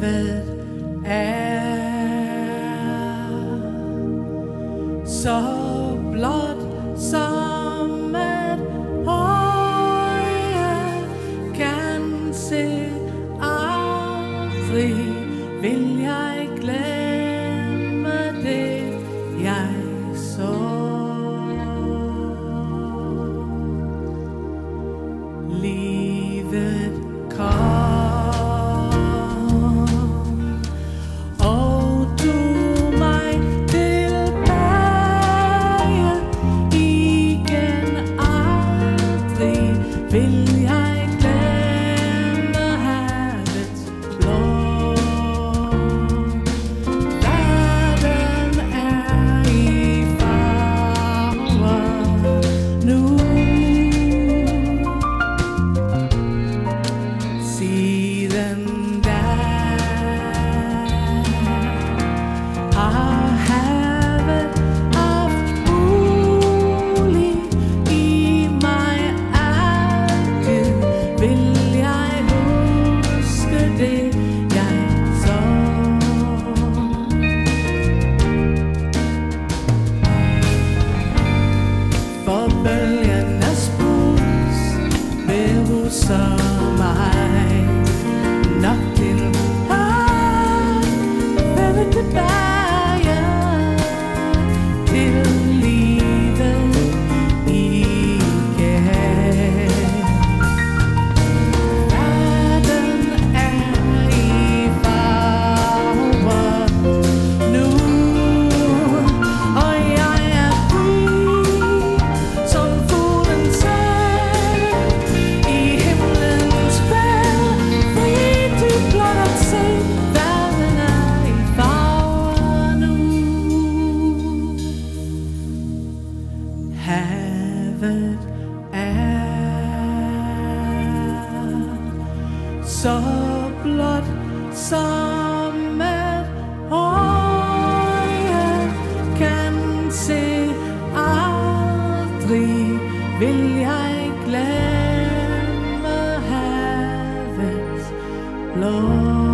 livet er så blot som et øje kan se. Aldrig vil jeg glæde Vill havet er. Så blot som et øje kan se aldrig vil jeg glemme havets blå